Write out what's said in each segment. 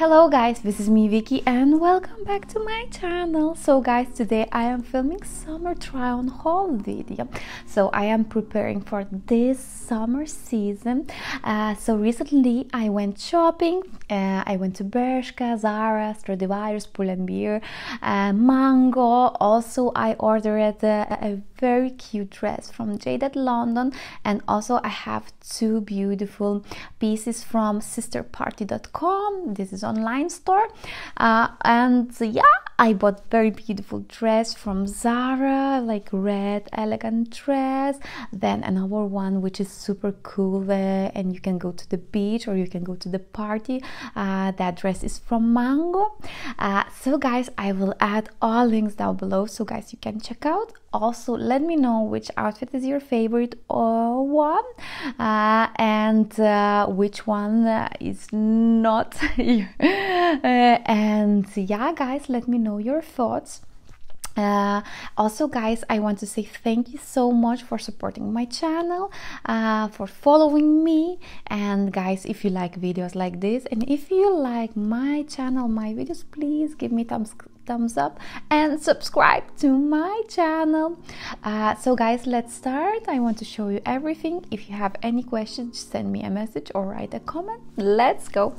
Hello guys, this is me Viki and welcome back to my channel. So guys, today I am filming summer try on haul video. So I am preparing for this summer season. Uh, so recently I went shopping. Uh, I went to Bershka, Zara, Stradivarius, Pull&Bear, uh, Mango. Also I ordered a, a very cute dress from Jaded London and also I have two beautiful pieces from sisterparty.com. This is online store uh, and yeah I bought very beautiful dress from Zara like red elegant dress then another one which is super cool uh, and you can go to the beach or you can go to the party. Uh, that dress is from Mango. Uh, so guys I will add all links down below so guys you can check out. Also let me know which outfit is your favorite or one uh, and uh, which one uh, is not uh, and yeah guys let me know your thoughts. Uh, also guys i want to say thank you so much for supporting my channel uh, for following me. And guys if you like videos like this and if you like my channel my videos please give me thumbs thumbs up and subscribe to my channel. Uh, so guys let's start. I want to show you everything. If you have any questions send me a message or write a comment. Let's go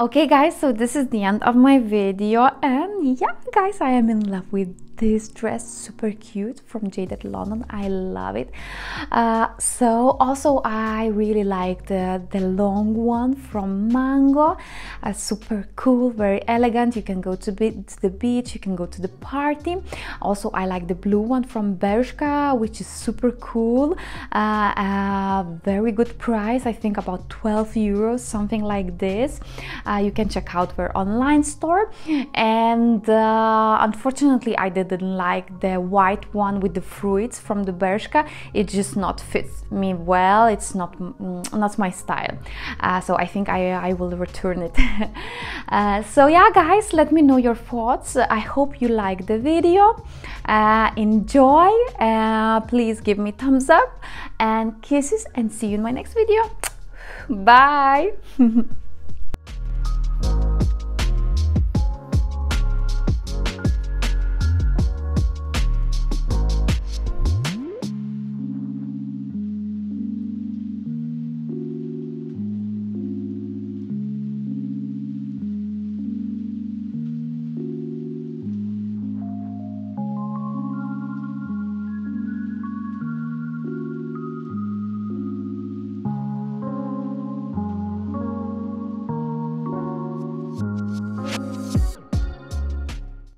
okay guys so this is the end of my video and yeah guys i am in love with this dress super cute from Jaded London I love it. Uh, so also I really like the, the long one from Mango. Uh, super cool very elegant. You can go to, be to the beach you can go to the party. Also I like the blue one from Bershka which is super cool. Uh, uh very good price I think about 12 euros something like this. Uh, you can check out their online store. And uh, unfortunately I did didn't like the white one with the fruits from the Bershka. It just not fits me well it's not mm, not my style. Uh, so I think I, I will return it. Uh, so yeah guys let me know your thoughts. I hope you like the video. Uh, enjoy uh, please give me thumbs up and kisses and see you in my next video. Bye